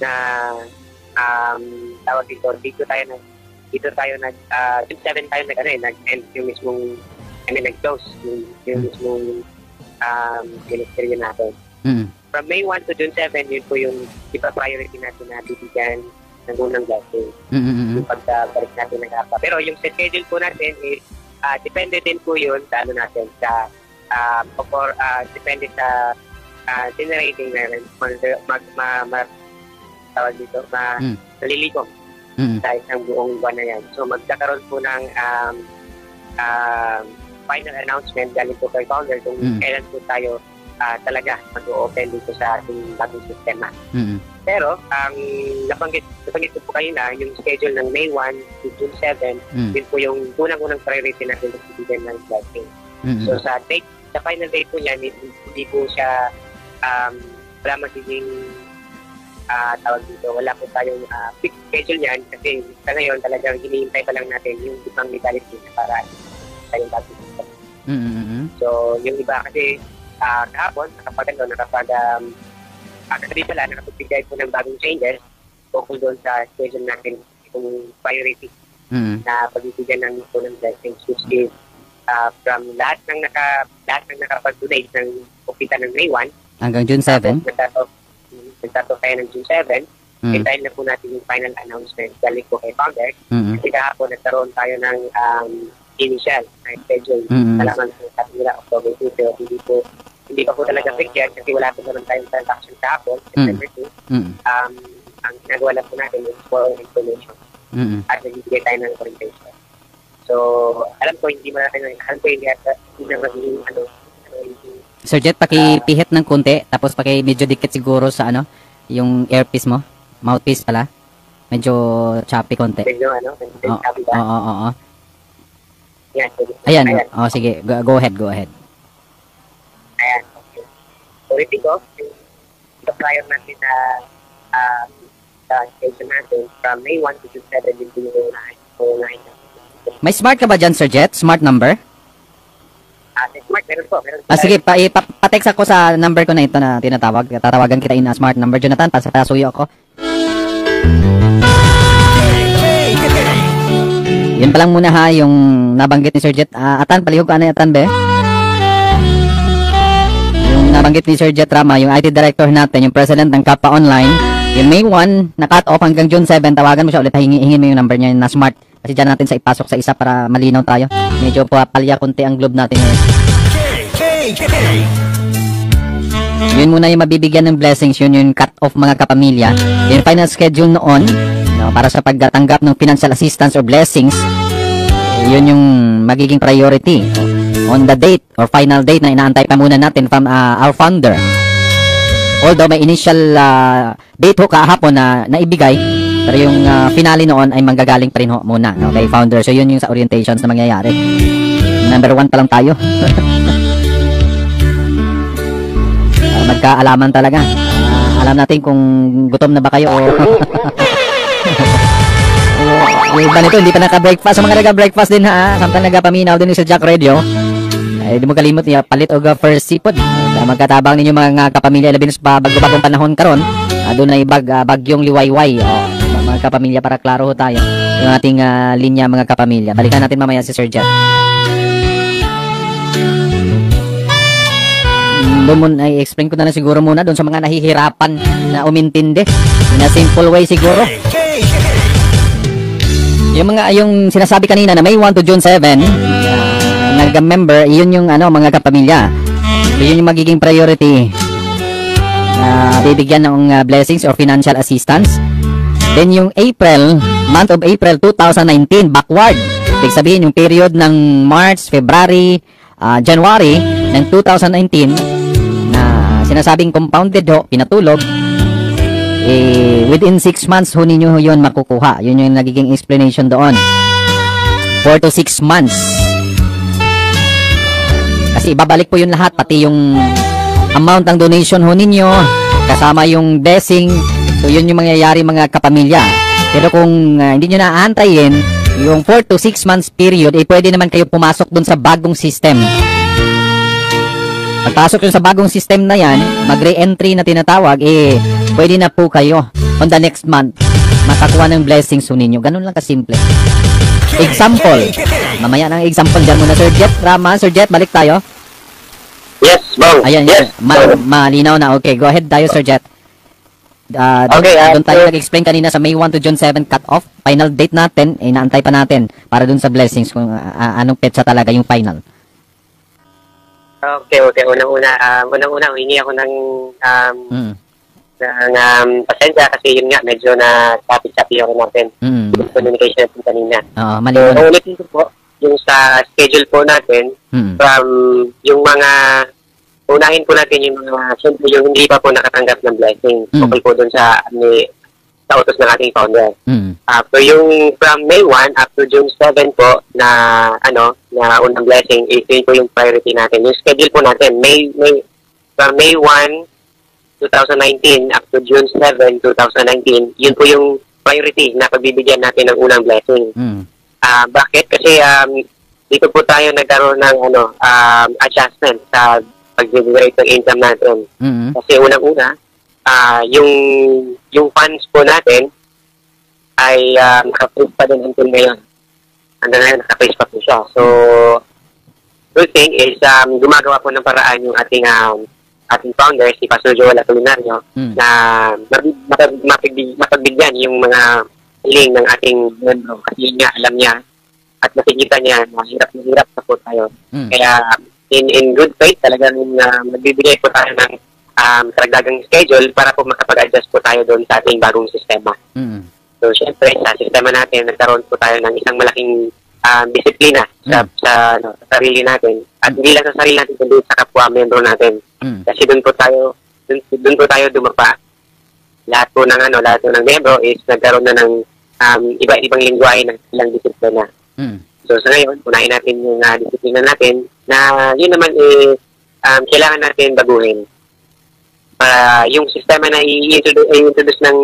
na um, tawag dito, dito tayo nag dito tayo nag uh, June 7 tayo nag ano eh, nag-end yung mismong I mean nag-close yung, yung Mm. mismong um, ministeryo natin. Mm. From May 1 to June 7, yun po yung ipa priority natin na bibigyan ng unang blessing Mm, mm, mm. yung pagbalik natin ng APA. Pero yung schedule po natin is ah, depende din po yun sa ano natin sa um, or ah, depende sa uh, generating na mag, mag, ma, ma, tawag dito, ma, Mm. nalilikom Mm. sa isang buong buwan na yan. So magkakaroon po ng um, um, final announcement galing po kay founder kung Mm. kailan po tayo ah, talaga mag-open dito sa ating bagong sistema. Mm. Pero, ang nabanggit, nabanggit ko po kanina, yung schedule ng May 1 to June 7, Mm. yun po yung unang-unang priority natin sa bibigyan ng blessing. So, sa date, sa final date po niya, hindi, hindi po siya, um, wala magiging ah, tawag dito, wala po tayong ah, fixed schedule niyan kasi sa ngayon talagang hinihintay pa lang natin yung ibang legality para tayong bagong system. Mm, mm, mm. So, yung iba kasi ah kahapon, nakapag ano, nakapag um, uh, kagabi pala, nakapagbigay po ng bagong changes tungkol doon sa schedule natin kung priority Mm. na pagbibigyan ng po ng blessings which is ah, from lahat ng naka lahat ng nakapag-donate ng kupita ng May 1 Hanggang June 7. nagtato nagtato tayo ng June 7 Mm. hintayin na po natin yung final announcement galing po kay founder Mm. kasi kahapon nagkaroon tayo ng um, initial na schedule Mm. Talagang sabi nila October 2 pero hindi po hindi pa po talaga fixed yan kasi wala po naman tayong transaction kahapon, September 2. Mm. Um, ang ginagawa lang po natin is for information Mm. at nagbibigay tayo ng orientation. So, alam ko hindi mo natin, alam ko hindi hindi na magiging ano, ano hindi, Sir Jet, pakipihit ng konti, tapos paki medyo dikit siguro sa ano, yung earpiece mo. Mouthpiece pala. Medyo choppy konti. medyo ano, medyo Oo, sabi ba? oo, oo, oo. Yan, sige. Ayan, Ayan, oh, sige, go, go ahead, go ahead. ayan. Okay. Repeat ko, the prior natin na um, sa schedule natin from May 1 to June 7 yung pinungunahan. So, May smart ka ba dyan, Sir Jet? Smart number? Ah, sige, pa, ipa, pa-text ako sa number ko na ito na tinatawag. Tatawagan kita in a smart number. Jonathan, pasapasuyo ako. Yun pa lang muna ha, yung nabanggit ni Sir Jet. Ah, atan, palihog ka na atan, be? Yung nabanggit ni Sir Jet Rama, yung IT director natin, yung president ng Kappa Online, yung May 1, na-cut off hanggang June 7, tawagan mo siya ulit, hingi, hingi mo yung number niya na smart. Kasi dyan natin sa ipasok sa isa para malinaw tayo. Medyo pa palya konti ang globe natin. Yun muna yung mabibigyan ng blessings, yun yung cut off mga kapamilya. Yung final schedule noon, no, para sa pagtanggap ng financial assistance or blessings, yun yung magiging priority on the date or final date na inaantay pa muna natin from uh, our founder. Although may initial uh, date ho kahapon na naibigay, pero yung uh, finale noon ay manggagaling pa rin ho muna no, kay founder. So yun yung sa orientations na mangyayari. Number one pa lang tayo. Ah, magkaalaman talaga. Ah, alam natin kung gutom na ba kayo o... yung iba nito, hindi pa naka-breakfast. Sa mga naka-breakfast din ha, samtang nagapaminaw din sa Jack Radio, ay di mo kalimot niya, palit o first sipod. Uh, magkatabang ninyo mga kapamilya, labi na sa bago-bagong panahon karon uh, doon ay bag, ah, bagyong liwayway. Oh, mga kapamilya, para klaro ho tayo. Yung ating ah, linya mga kapamilya. Balikan natin mamaya si Sir Jet. Mm, Doon muna, i-explain ko na lang siguro muna doon sa mga nahihirapan na umintindi. In a simple way siguro. Yung mga, yung sinasabi kanina na May 1 to June 7, uh, nag-member, yun yung ano, mga kapamilya. Yun yung magiging priority na bibigyan ng uh, blessings or financial assistance. Then yung April, month of April 2019, backward. Ibig sabihin yung period ng March, February, ah, January ng 2019 na sinasabing compounded ho, pinatulog, eh, within 6 months ho ninyo yun makukuha. Yun yung nagiging explanation doon. 4 to 6 months. Kasi ibabalik po yun lahat, pati yung amount ng donation ho ninyo, kasama yung blessing. So, yun yung mangyayari mga kapamilya. Pero kung ah, hindi nyo naaantayin, yung 4 to 6 months period, eh pwede naman kayo pumasok dun sa bagong system. Pagpasok yun sa bagong system na yan, mag-re-entry na tinatawag, eh, pwede na po kayo on the next month, makakuha ng blessings so ninyo. Ganun lang kasimple. Example. Mamaya ng example dyan muna, Sir Jet. Rama, Sir Jet, balik tayo. Yes, bong. Ayan, yes. ma malinaw na. Okay, go ahead tayo, Sir Jet. Uh, Okay, ah, doon tayo so- nag-explain kanina sa May 1 to June 7 cut-off. Final date natin, eh, naantay pa natin para doon sa blessings kung ah, anong petsa talaga yung final. Okay, okay. Unang-una, um, unang-una, humingi ako ng, um, Mm. ng um, pasensya kasi yun nga, medyo na sapi-sapi ako natin. Mm. Yung communication natin kanina. Oo, So, malinaw. na. ulitin ko po, yung sa schedule po natin, Mm. from yung mga, unahin po natin yung mga, siyempre yung hindi pa po nakatanggap ng blessing. Mm. Okay po dun sa, ni, sa utos ng ating founder. Mm. Uh, so yung from May 1 up to June 7 po na ano na unang blessing is yun po yung priority natin. Yung schedule po natin May May from May 1 2019 up to June 7 2019 yun po yung priority na pagbibigyan natin ng unang blessing. Mm. Ah bakit? Kasi um, dito po tayo nagkaroon ng ano um, adjustment sa pagbibigay ng income natin. Mm. Kasi unang-una, ah yung yung funds po natin ay uh, naka-freeze pa din until ngayon. Hanggang ngayon, naka-freeze pa po siya. So, good thing is um, gumagawa po ng paraan yung ating um, ating founder, si Pastor Joel Apolinario, Mm. na mapagbigyan yung mga hiling ng ating membro. Kasi nga, alam niya at nakikita niya na hirap na hirap na po tayo. Mm. Kaya in in good faith talagang uh, magbibigay po tayo ng um, karagdagang schedule para po makapag-adjust po tayo doon sa ating bagong sistema. Mm. So, syempre, sa sistema natin, nagkaroon po tayo ng isang malaking um, disiplina sa, Mm. sa, ano, sa sarili natin. At hindi lang sa sarili natin, kundi sa kapwa membro natin. Mm. Kasi doon po tayo, doon, doon po tayo dumapa. Lahat po ng ano, lahat po ng membro is nagkaroon na ng um, iba-ibang lingwahe ng ilang disiplina. Mm. So sa ngayon, unahin natin yung uh, disiplina natin na yun naman eh, um, kailangan natin baguhin. Para yung sistema na i-introduce, i-introduce ng,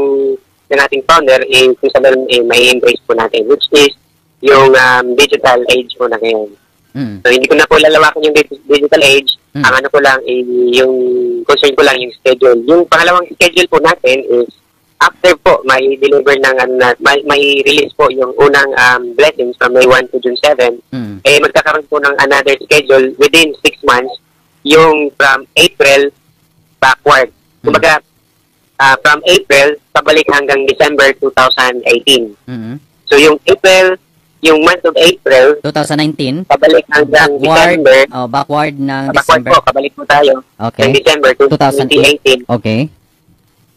ng ating founder, eh, kung sa meron, eh, may embrace po natin, which is yung um, digital age po na ngayon. Mm. So hindi ko na po lalawakan yung dig- digital age, Mm. ang ano ko lang, eh, yung concern ko lang yung schedule. Yung pangalawang schedule po natin is after po may deliver ng ano na, may, may release po yung unang um, blessings from May 1 to June 7 Mm. eh magkakaroon po ng another schedule within 6 months yung from April backward. Kumbaga ah, from April pabalik hanggang December 2018. Mm. So yung April, yung month of April 2019. pabalik hanggang Backward, December oh, backward ng backward December. po, pabalik po tayo Okay. ng December 2018. Okay.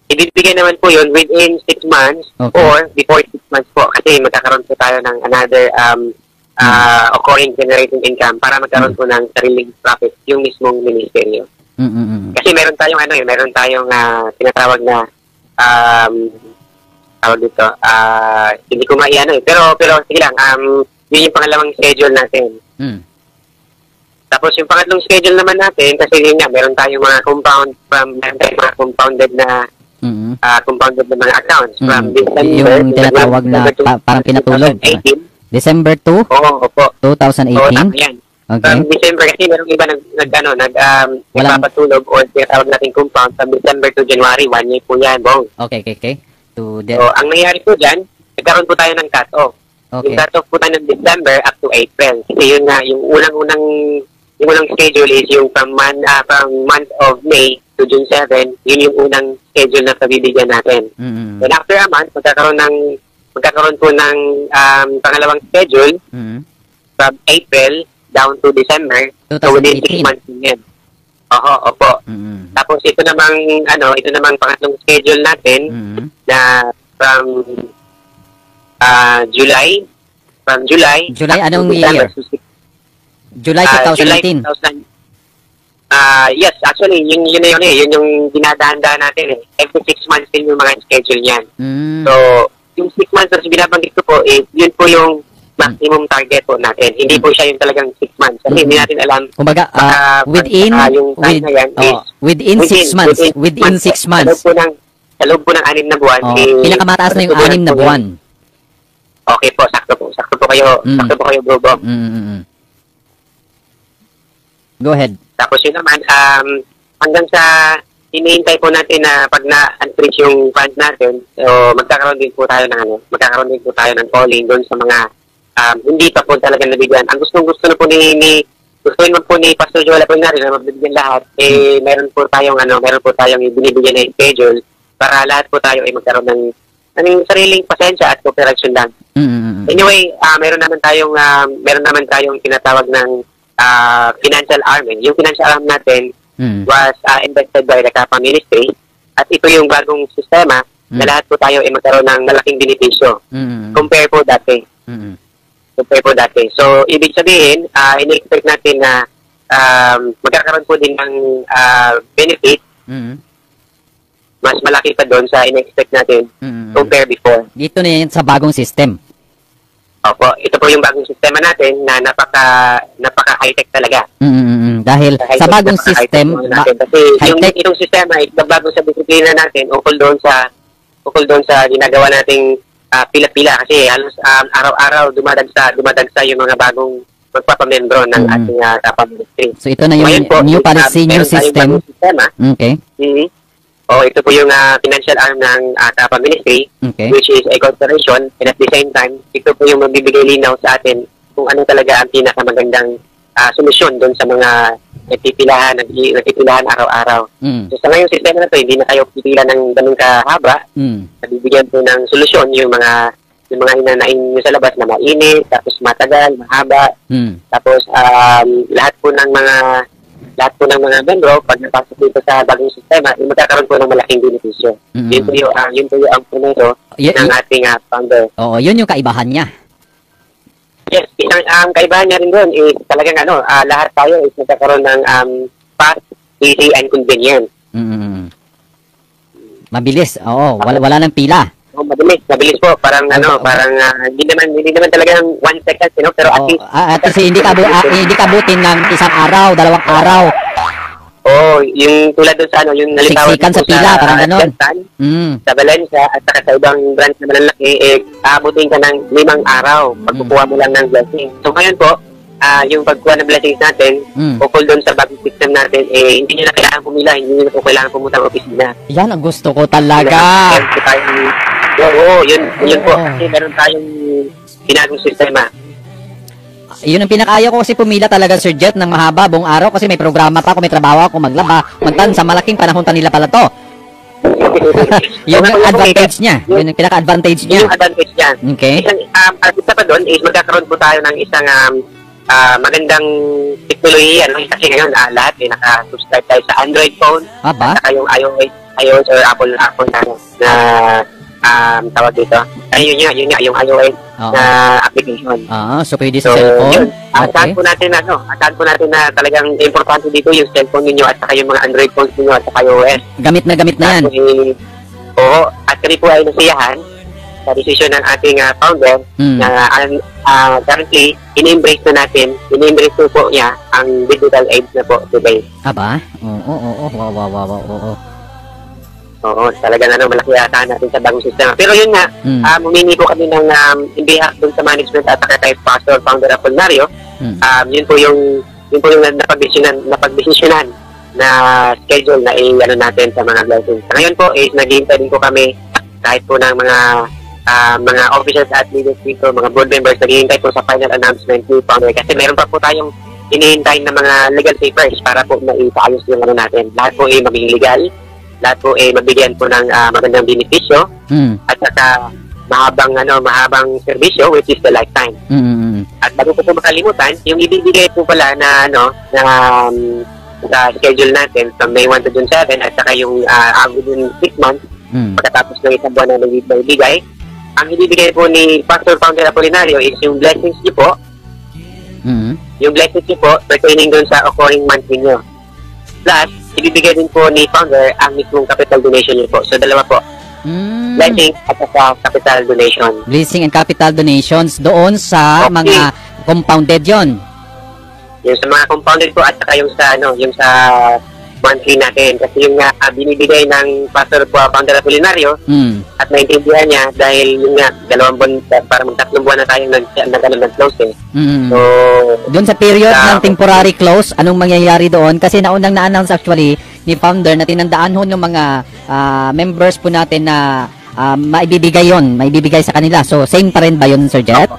Ibibigay naman po yun within 6 months Okay. or before 6 months po kasi magkakaroon po tayo ng another um, uh, occurring generating income para magkaroon po ng sariling profit yung mismong ministeryo. Mm. Mm. mm. Kasi meron tayong ano eh, meron tayong ah, tinatawag na um, tawag dito, ah, hindi ko maiano eh. Pero, pero sige lang, um, yun yung pangalawang schedule natin. Mm. Tapos yung pangatlong schedule naman natin, kasi yun nga, meron tayong mga compound from, meron tayong mga compounded na Mm. uh, compounded na mga accounts from Mm. December. Yung tinatawag na pa- parang pinatulog. 2018. December 2, Oo, opo. Oo, 2018. tama yan. Okay. From December kasi merong iba nag, nag ano, nag, um, Walang- nagpapatulog or tinatawag natin compound from December to January. One year po yan, bong. Okay, okay, okay. To the, So, ang nangyayari po dyan, nagkaroon po tayo ng cut-off. okay. Yung cut-off po tayo ng December up to April. Kasi yun nga, yung unang-unang yung unang schedule is yung from, month, ah, from month of May to June 7, yun yung unang schedule na pabibigyan natin. Mm. Then after a month, magkakaroon ng magkakaroon po ng um, pangalawang schedule Mm. from April down to December. So within 6 2018. months yan. Oho, opo. Mm. Tapos ito namang ano, ito namang pangatlong schedule natin Mm. na from ah July from July July, anong December. year? So, six- July ah, 2018. 2000. Ah, yes, actually, yun, yun na yun eh. Yun yung dinadaan natin eh. Every six months din yung mga schedule niyan. Mm. So, yung six months na binabanggit ko po, eh, yun po yung maximum target po natin. Hindi po siya yung talagang six months. Kasi hindi natin alam Kumbaga, baka- within baka yung time with, na yan oh, is within 6 months, within 6 Sa loob months. po ng, sa loob po ng anim na buwan. Oh, eh, pinakamataas na yung 6 na buwan. Okay po, sakto po. Sakto po kayo. Mm. Sakto po kayo, bro, bro. Mm, mm, mm. Go ahead. Tapos yun naman, um, hanggang sa hinihintay po natin na pag na-unfreeze yung fund natin, so magkakaroon din po tayo ng ano, magkakaroon din po tayo ng calling doon sa mga um, hindi pa po talaga nabigyan. Ang gustong gusto na po ni, ni gusto naman po ni Pastor Joel Apolinario na mabibigyan lahat, eh meron po tayong ano, meron po tayong binibigyan na schedule para lahat po tayo ay magkaroon ng ng sariling pasensya at cooperation lang. Mm-mm. Anyway, ah meron naman tayong ah, meron naman tayong tinatawag ng ah, financial arm. eh. Yung financial arm natin Mm. was uh, invested by the Kappa Ministry at ito yung bagong sistema na Mm. lahat po tayo ay magkaroon ng malaking benepisyo Mm. compare po dati. Mm. Compare po dati. So, ibig sabihin, uh, in-expect natin na um, magkakaroon po din ng ah, benefit Mm. mas malaki pa doon sa in-expect natin Mm. compare before. Dito na yan sa bagong system. Opo, ito po yung bagong sistema natin na napaka napaka high-tech talaga. Mm. Dahil sa bagong system, ba-. Kasi yung itong sistema ay bago sa disiplina natin ukol doon sa ukol doon sa ginagawa nating ah, pila-pila kasi halos um, araw-araw dumadagsa dumadagsa yung mga bagong magpapamembro ng Mm. ating uh, Kappa Ministry. so ito na yung po, new ah, policy, new meron tayong system. sistema. Okay. Mhm. Oh, ito po yung ah, financial arm ng uh, Kappa Ministry Okay. which is a corporation and at the same time, ito po yung magbibigay linaw sa atin kung ano talaga ang pinakamagandang ah, solusyon doon sa mga nagpipilahan, nag- nagpipilahan araw-araw. Mm. So sa ngayong sistema na to, hindi na kayo pipila ng ganun kahaba, Mm. nabibigyan po ng solusyon yung mga yung mga inanain nyo sa labas na mainit, tapos matagal, mahaba, Mm. tapos um, lahat po ng mga lahat po ng mga membro, pag napasok dito sa bagong sistema, eh, magkakaroon po ng malaking benepisyo. Mm. Yun po yung, ah, yun po yung ang puno Y- ng ating ah, founder. Oo, yun yung kaibahan niya. Yes, isang ang kaibahan niya rin doon is talagang ano, ah, lahat tayo is nagkakaroon ng um, fast, easy, and convenient. Mm. Mabilis. Oo, wala wala nang pila. So, mabilis, mabilis po. Parang ano, Oo. parang ah, hindi naman hindi naman talagang one second, you know, pero at Oo, least ah, at kasi hindi ka bu- ah, hindi ka butin ng isang araw, dalawang araw. oh, yung tulad doon sa ano, yung nalitaw Siksikan sa pila, parang ganon. Jetsan, Mm. sa Valencia at saka sa ibang branch na malalaki, eh, aabutin ka ng limang araw pagkukuha mo lang ng blessing. So ngayon po, ah, yung pagkuha ng blessings natin, Mm. ukol doon sa bagong system natin, eh, hindi nyo na kailangan pumila, hindi nyo na po kailangan pumunta ng opisina. Yan ang gusto ko talaga. Meron po tayong, oo, yun, yun po. Kasi meron tayong pinagong sistema. Yun ang pinakaya ko kasi pumila talaga Sir Jet ng mahaba buong araw kasi may programa pa ako, may trabaho ako maglaba. Mantan sa malaking panahon pa nila pala to. Yun ang advantage niya. Yun ang pinaka-advantage Yun niya. advantage niya. Okay? Isang, um, at isa pa doon is magkakaroon po tayo ng isang um, ah, magandang teknolohiya. No? Kasi ngayon, ah, lahat eh, naka-subscribe tayo sa Android phone, Aba? saka yung iOS, iOS or Apple, Apple na, na um, tawag dito. Ay, yun nga, yun nga, yung iOS Oo. na application. Ah, so pwede sa So, cellphone? yun. Asahan Okay. po natin na, ano, asahan po natin na talagang importante dito yung cellphone ninyo at saka yung mga Android phones ninyo at saka iOS. Gamit na gamit na yan. At, eh, oo, at kami po ay nasiyahan sa decision ng ating ah, founder Mm. na ang- ah, currently, in-embrace na natin, in-embrace po, po niya ang digital age na po today. Aba? Oo, oo, oo, wow, wow, wow, wow, oo. Oo, talagang ano, malaki asahan natin sa bagong sistema. Pero yun nga, Mm. um, humingi po kami ng um, behalf dun sa management at saka kay Pastor Founder Apolinario, Mm. um, yun po yung yun po yung napagdesisyonan, napagdesisyonan na schedule na i-ano natin sa mga blessings. Ngayon po is naghihintay din po kami kahit po ng mga ah, mga officers at leaders dito, mga board members, naghihintay po sa final announcement ni Founder kasi meron pa po tayong hinihintay ng mga legal papers para po maipaayos yung ano natin. Lahat po ay maging legal, lahat po ay mabigyan po ng ah, magandang benepisyo Mm. at saka mahabang ano mahabang serbisyo which is the lifetime. Mm, mm, mm. At bago ko po makalimutan, yung ibibigay po pala na ano na um, sa schedule natin from May 1 to June 7 at saka yung uh, within 6 months Mm. pagkatapos ng isang buwan na nag- naibigay. Ang ibibigay po ni Pastor Founder Apolinario is yung blessings niyo po, Mm. yung blessings niyo po pertaining doon sa occurring month niyo. Plus, ibibigay din po ni Founder ang mismong capital donation niyo po. So, dalawa po. Mm. Blessings at saka capital donation. Blessing and capital donations doon sa Okay. mga compounded yon. Yung sa mga compounded po at saka yung sa ano, yung sa monthly natin. Kasi yung nga, ah, binibigay ng Pastor po, Founder Apolinario, Mm. at naintindihan niya dahil yung nga, dalawang buwan, para magtatlong buwan na tayong nag, nag, nag, nag-close eh. Mm. So, Doon sa period Ah, ng temporary close, anong mangyayari doon? Kasi naunang na-announce actually ni founder na tinandaan ho ng mga ah, members po natin na ah, maibibigay yon, maibibigay sa kanila. So, same pa rin ba yun, Sir Jet?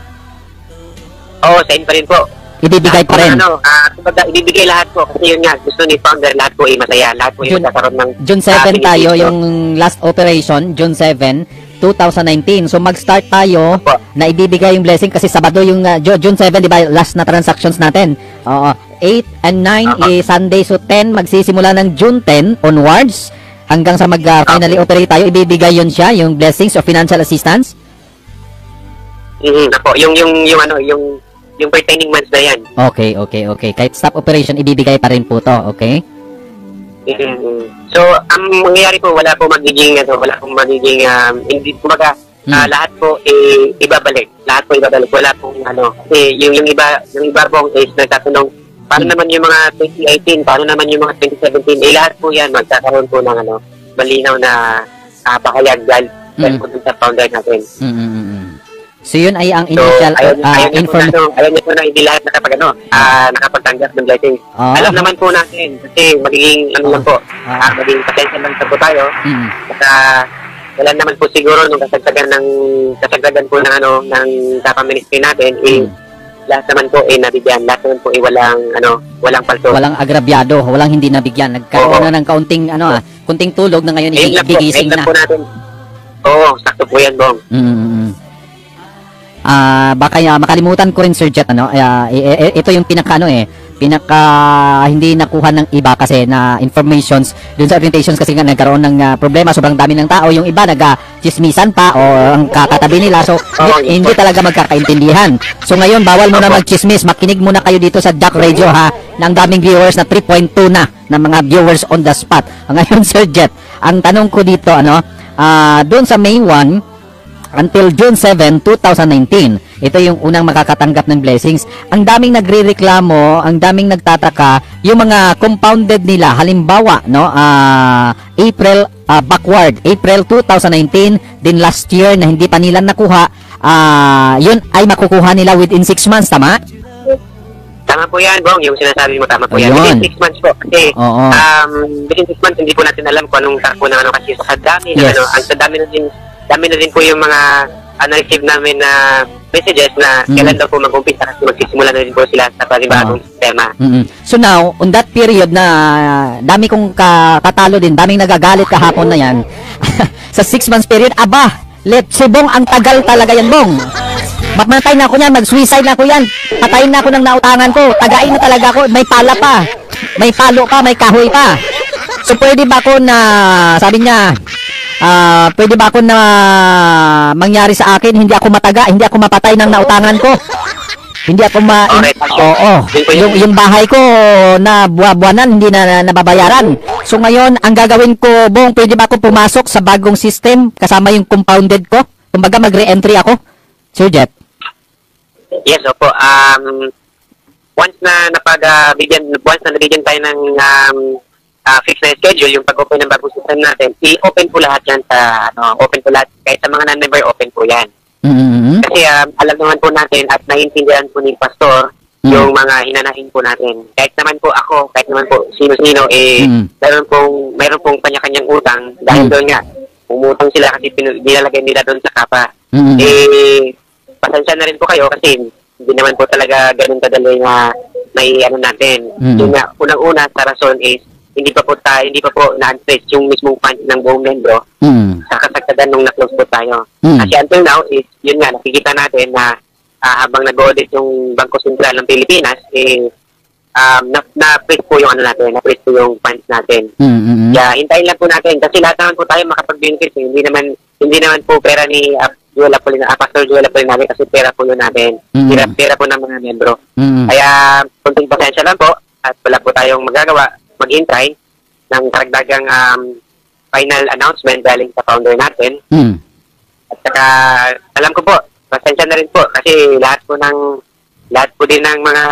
oo, same pa rin po. Ibibigay pa po rin. Ano, ah, kumbaga, ibibigay lahat po. Kasi yun nga, gusto ni Founder, lahat po ay masaya. Lahat po ay June- magkakaroon ng June 7 ah, tayo, yung last operation, June 7, 2019. So, mag-start tayo Opo. na ibibigay yung blessing kasi Sabado yung ah, Ju- June 7, di ba, last na transactions natin. Oo. 8 and 9 Aha. is Sunday. So, 10 magsisimula ng June 10 onwards hanggang sa mag-finally operate tayo. Ibibigay yun siya, yung blessings or financial assistance. Mhm, apo, yung, yung, yung, ano, yung, yung pertaining months na yan. Okay, okay, okay. Kahit stop operation, ibibigay pa rin po to, okay? Mhm. So, ang mangyayari po, wala po magiging, ano, wala po magiging, um, hindi, kumbaga, Hmm. ah, lahat po eh, ibabalik. Lahat po ibabalik. Wala pong, ano, kasi yung, yung iba, yung iba po is nagtatanong, paano Hmm. naman yung mga 2018, paano naman yung mga 2017, eh, lahat po yan, magkakaroon po ng, ano, malinaw na uh, pakayag dahil dahil Hmm. po sa founder natin. Mm, mm, mm, mm. So, yun ay ang So, initial ayaw, niya po inform... na, ano, po na hindi lahat nakapag, ano, ah, nakapagtanggap ng blessings. Oh, Alam naman po natin, kasi magiging, ano lang po, Ah. ah, magiging pasensya lang po tayo, mm, At ah, wala naman po siguro nung kasagsagan ng kasagsagan po ng ano ng Tapa Ministry natin eh Mm. lahat naman po eh nabigyan lahat naman po eh walang ano walang palto walang agrabyado, walang hindi nabigyan. Nagkaroon Oo. na ng kaunting ano ah, kunting tulog na ngayon lang na. po natin oo sakto po yan bong Mm, Ah, baka ah, makalimutan ko rin Sir Jet ano, i- ito yung pinaka ano eh, pinaka hindi nakuha ng iba kasi na informations dun sa orientations kasi nga nagkaroon ng ah, problema. Sobrang dami ng tao. Yung iba nag chismisan pa o ang kakatabi nila. So Oo, hindi, hindi talaga magkakaintindihan. So ngayon bawal muna Opo. magchismis. Makinig muna kayo dito sa Jack Radio ha na ang daming viewers na 3.2 na ng mga viewers on the spot. Ngayon Sir Jet ang tanong ko dito ano ah doon sa May 1 until June 7, 2019. Ito yung unang makakatanggap ng blessings. Ang daming nagrereklamo, ang daming nagtataka, yung mga compounded nila, halimbawa, no, ah, April ah, backward, April 2019, din last year na hindi pa nila nakuha, ah, yun ay makukuha nila within 6 months, tama? tama po yan bong yung sinasabi mo tama po Ayun. yan within 6 months po kasi Oo. um within 6 months hindi po natin alam kung anong takbo ng ano kasi sa dami Yes. ano ang sa dami na din dami na din po yung mga uh, na-receive namin na messages na Mm. kailan daw po mag-umpisa kasi magsisimula na din po sila sa panibagong sistema. mm So now, on that period na dami kong ka- katalo din, daming nagagalit kahapon na yan. sa 6 months period, aba, let si Bong, ang tagal talaga yan, Bong. Mamatay na ako yan, mag-suicide na ako yan. Patayin na ako ng nautangan ko. Tagain na talaga ako, may pala pa. May palo pa, may kahoy pa. So pwede ba ako na, sabi niya, ah, pwede ba ako na mangyari sa akin, hindi ako mataga, hindi ako mapatay ng nautangan ko. Hindi ako ma... Alright. Oo. Po yun. Yung, yung bahay ko na buwa-buwanan, hindi na, na nababayaran. So ngayon, ang gagawin ko, Bong, pwede ba ako pumasok sa bagong system kasama yung compounded ko? Kumbaga mag-re-entry ako? Sir Jet? Yes, opo. Um, once na napag-bigyan, once na nabigyan tayo ng um, ah, fixed na schedule, yung pag-open ng bagong system natin, i-open po lahat yan sa, ano, open po lahat. Kahit sa mga non-member, open po yan. Mm-hmm. Kasi um, alam naman po natin at naiintindihan po ni Pastor Mm. yung mga hinanahin po natin. Kahit naman po ako, kahit naman po sino-sino, eh, Mm. meron pong, meron pong kanya-kanyang utang dahil Mm. doon nga, umutang sila kasi nilalagay nila doon sa kapa. Mm-hmm. Eh, pasensya na rin po kayo kasi hindi naman po talaga ganun kadali na may ano natin. Mm. Yung nga, unang-una sa rason is, hindi pa po tayo, hindi pa po na-untrace yung mismong funds ng buong membro Mm-hmm. sa kasagsagan nung na-close po tayo. Mm. Kasi until now, is, yun nga, nakikita natin na ah, habang nag-audit yung Bangko Sentral ng Pilipinas, eh, um, na, na-freeze po yung ano natin, na-freeze po yung funds natin. Mm-hmm. Kaya hintayin lang po natin kasi lahat naman po tayo makapag-benefit. eh. Hindi naman hindi naman po pera ni uh, Joel Apolinario, ah, Pastor Joel Apolinario kasi pera po yun natin. Mm. Pera, pera po ng mga membro. Mm-hmm. Kaya kunting pasensya lang po at wala po tayong magagawa. Maghintay ng karagdagang um, final announcement galing sa founder natin. Mm-hmm. At saka, alam ko po, pasensya na rin po kasi lahat po ng lahat po din ng mga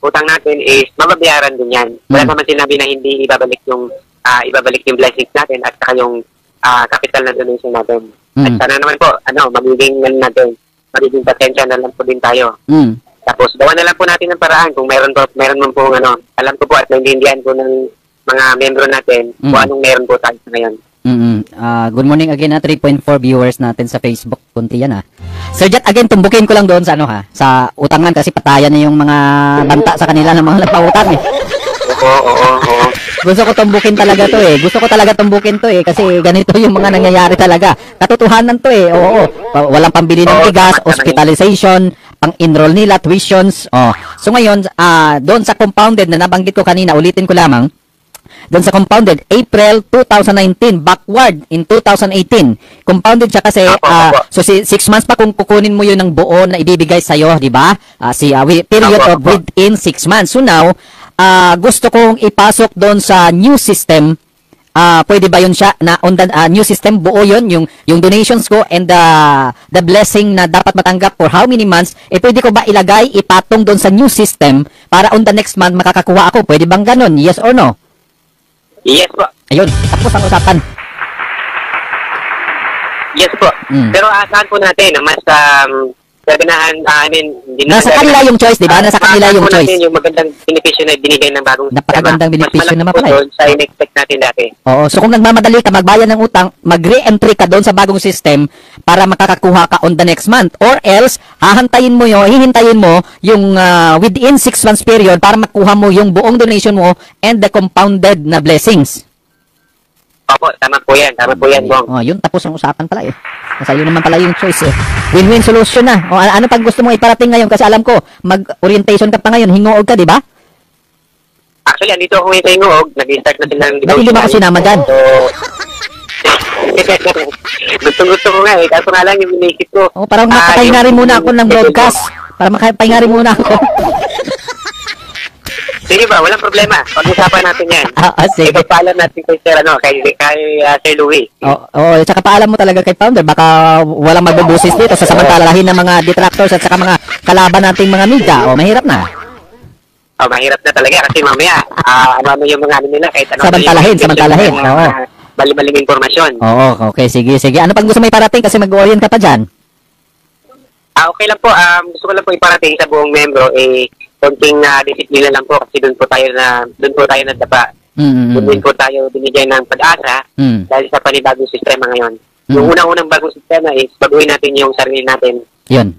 utang natin is mababayaran din yan. Wala Mm. naman sinabi na hindi ibabalik yung ah, ibabalik yung blessings natin at saka yung ah, capital na donation natin. At Mm. sana naman po, ano, magiging ano natin, magiging pasensya na lang po din tayo. Mm. Tapos gawa na lang po natin ng paraan kung meron po, meron man po ano, alam ko po at naintindihan po ng mga membro natin Mm. kung anong meron po tayo ngayon. Mm-mm. Ah, good morning again na 3.4 viewers natin sa Facebook. Kunti yan ha. Sir Jet, again, tumbukin ko lang doon sa ano ha, sa utangan kasi patayan na yung mga banta sa kanila ng mga nagpautang eh. Oo, oo, oo. Gusto ko tumbukin talaga to eh. Gusto ko talaga tumbukin to eh kasi ganito yung mga nangyayari talaga. Katotohanan to eh. Oo. Pa- Walang pambili ng Oo, bigas, hospitalization, pang-enroll nila, tuitions. Oh. So ngayon, ah doon sa compounded na nabanggit ko kanina, ulitin ko lamang. Doon sa compounded, April 2019, backward in 2018. Compounded siya kasi, apo. so si, six months pa kung kukunin mo yun ng buo na ibibigay sa'yo, di ba? Ah, si wi- period of within six months. So now, ah, gusto kong ipasok doon sa new system. Ah, pwede ba yun siya na on the ah, new system buo yun yung yung donations ko and the the blessing na dapat matanggap for how many months eh pwede ko ba ilagay ipatong doon sa new system para on the next month makakakuha ako pwede bang ganun yes or no Yes po. ayun tapos ang usapan Yes po. Mm. Pero asahan po natin na mas um, gaganahan, ah, I mean, hindi na Nasa kanila yung choice, di ba? Nasa kanila yung choice. natin yung magandang benepisyo na binigay ng bagong Napakagandang benepisyo Mas naman pala eh. po doon sa in-expect natin dati. Oo, so kung nagmamadali ka magbayad ng utang, mag-re-entry ka doon sa bagong system para makakakuha ka on the next month. Or else, hahantayin mo yun, hihintayin mo yung ah, within 6 months period para makuha mo yung buong donation mo and the compounded na blessings. Opo, tama po yan. Tama po yan, Bong. Oh, yun tapos ang usapan pala eh. Kasi yun naman pala yung choice eh. Win-win solution na. O ano pag gusto mong iparating ngayon kasi alam ko mag-orientation ka pa ngayon, hingoog ka, di ba? Actually, andito ako ngayon sa Ingoog. Nag-start na silang Ba't hindi mo ako sinama dyan? So, gusto-gusto ko nga eh. Kaso nga lang yung iniisip ko. Oh, parang ah, makapahinga rin muna ako ng broadcast. Para makapahinga rin muna ako. Sige ba, walang problema. Pag-usapan natin yan. ah, ah, sige. Ipapaalam natin kay Sir, ano, kay, kay ah, Sir Louis. Oo, oh, tsaka paalam mo talaga kay founder, baka walang magbubusis dito sa samantalahin ng mga detractors at saka mga kalaban nating mga media. O, mahirap na. Oh, mahirap na talaga kasi mamaya, ah, ano ano yung mga ano nila, kahit ano Samantalahin, samantalahin, oo. Bali-baling informasyon. Oo, okay, sige, sige. Ano pang gusto mo iparating kasi mag-orient ka pa dyan? Ah, okay lang po. Um, gusto ko lang po iparating sa buong membro, eh, konting uh, disiplina lang po kasi doon po tayo na, doon po tayo nadapa. Mm, Doon din po tayo binigyan ng pag-asa mm, dahil sa panibagong sistema ngayon. Mm. Yung unang-unang bagong sistema is baguhin natin yung sarili natin. yun.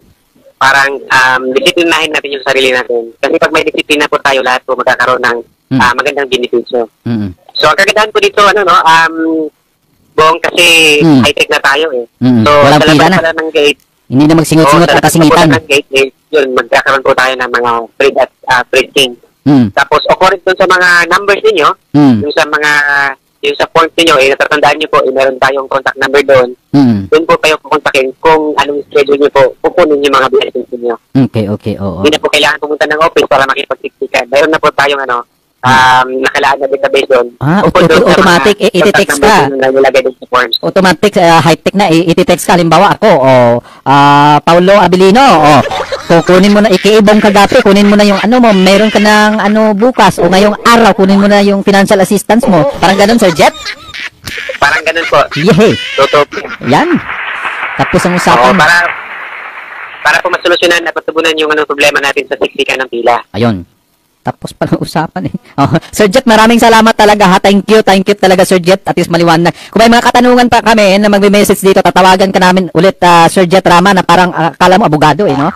Parang um, disiplinahin natin yung sarili natin. Kasi pag may disiplina po tayo, lahat po magkakaroon ng Mm. ah, magandang benepisyo. Mm, So, ang kagandahan po dito, ano, no, um, Bong, kasi Mm. high-tech na tayo eh. mm. So, Walang sa labas na. pala ng gate, Hindi na magsingot-singot at sa kasingitan. ng gate, eh, yun, magkakaroon po tayo ng mga free at uh, free king. Mm, Tapos, according dun sa mga numbers ninyo, mm, yung sa mga, yung sa forms ninyo, eh, natatandaan nyo po, eh, meron tayong contact number doon. mm. Doon po kayo kukontakin kung anong schedule nyo po, kukunin yung mga blessings ninyo. Okay, okay, oo. Hindi na po kailangan pumunta ng office para makipagsiksikan. Meron na po tayong ano, um, nakalaan na database doon. Ah, auto- doon mga automatic, contact iti-text ka. Na nilagay doon sa forms. automatic uh, high-tech na iti-text ka halimbawa ako o ah, Paulo Abilino o kukunin mo na ikiibong kagabi kunin mo na yung ano mo meron ka ng ano bukas o ngayong araw kunin mo na yung financial assistance mo parang ganun Sir Jet Parang ganun po. yehey Totoo po. yan tapos ang Oo, usapan para para po masolusyonan at matugunan yung ano problema natin sa siksikan ng pila. ayun tapos pala usapan eh. Oh, Sir Jet, maraming salamat talaga ha. Thank you, thank you talaga Sir Jet. At least maliwanag. Kung may mga katanungan pa kami na magme-message dito, tatawagan ka namin ulit ah, Sir Jet Rama na parang ah, akala mo abogado eh, no?